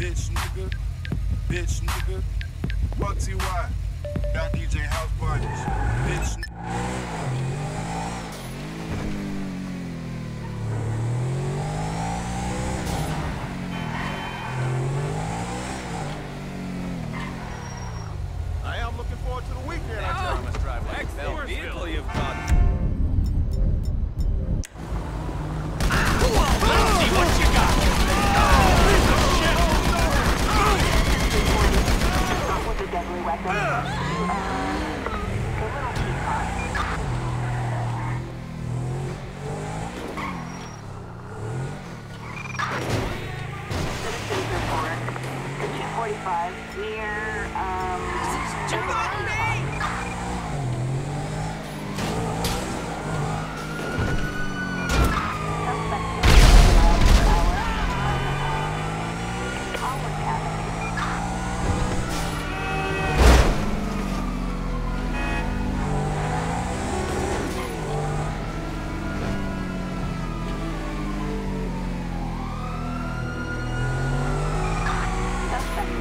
Bitch nigga, bitch nigga, what you want? Got DJ house parties, bitch.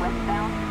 westbound.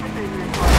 không có tiền gì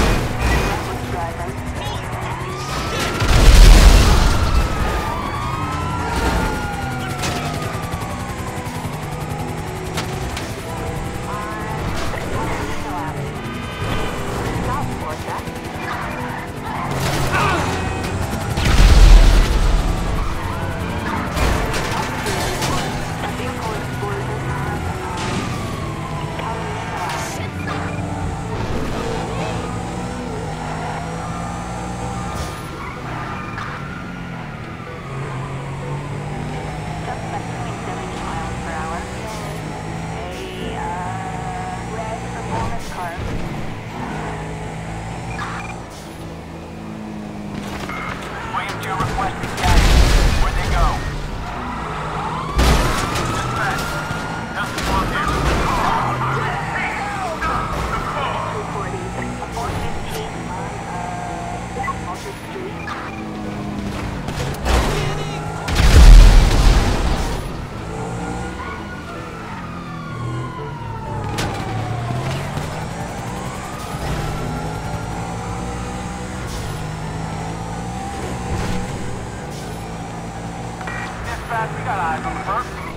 dispatch, we got eyes on the first.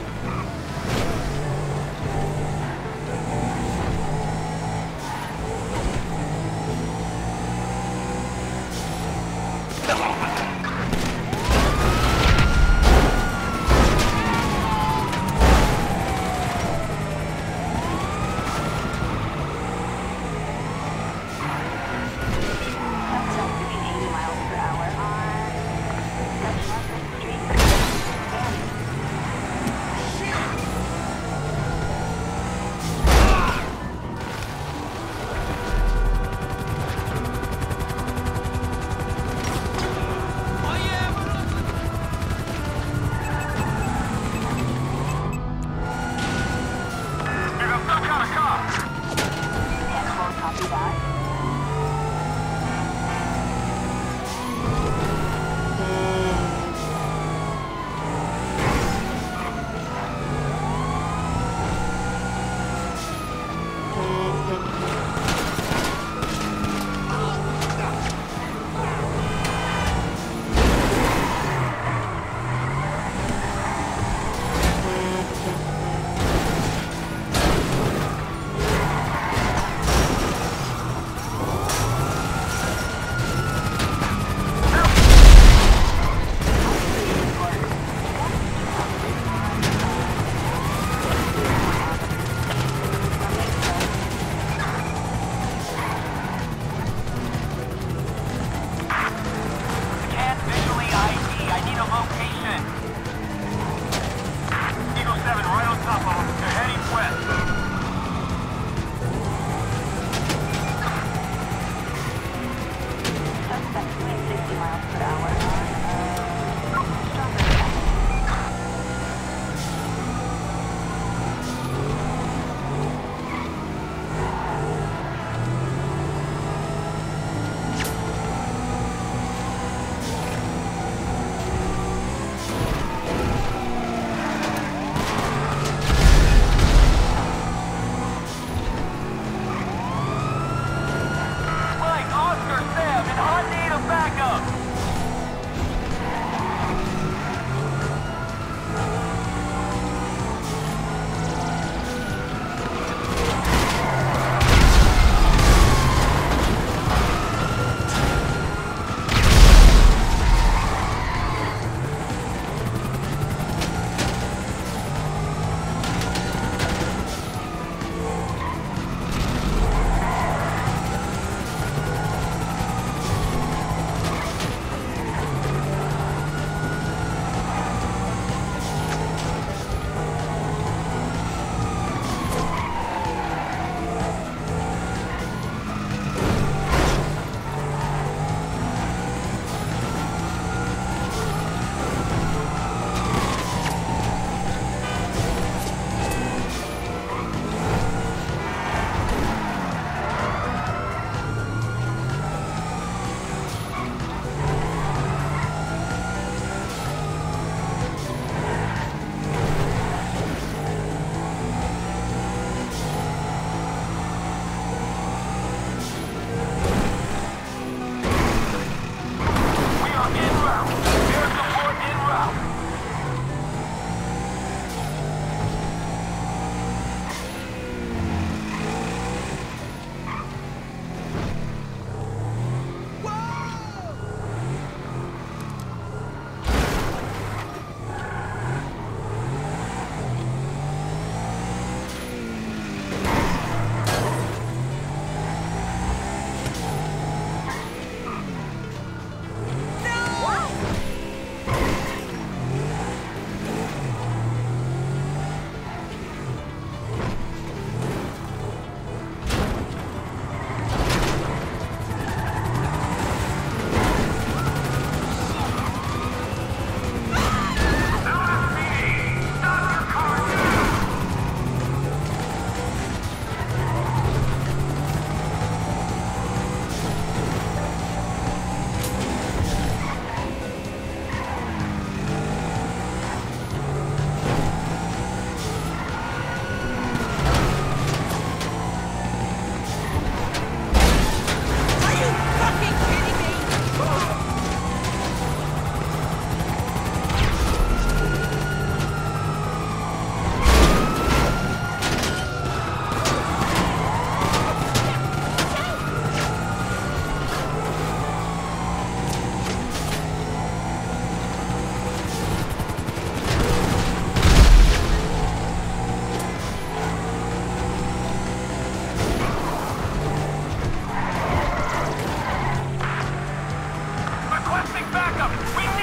Up! We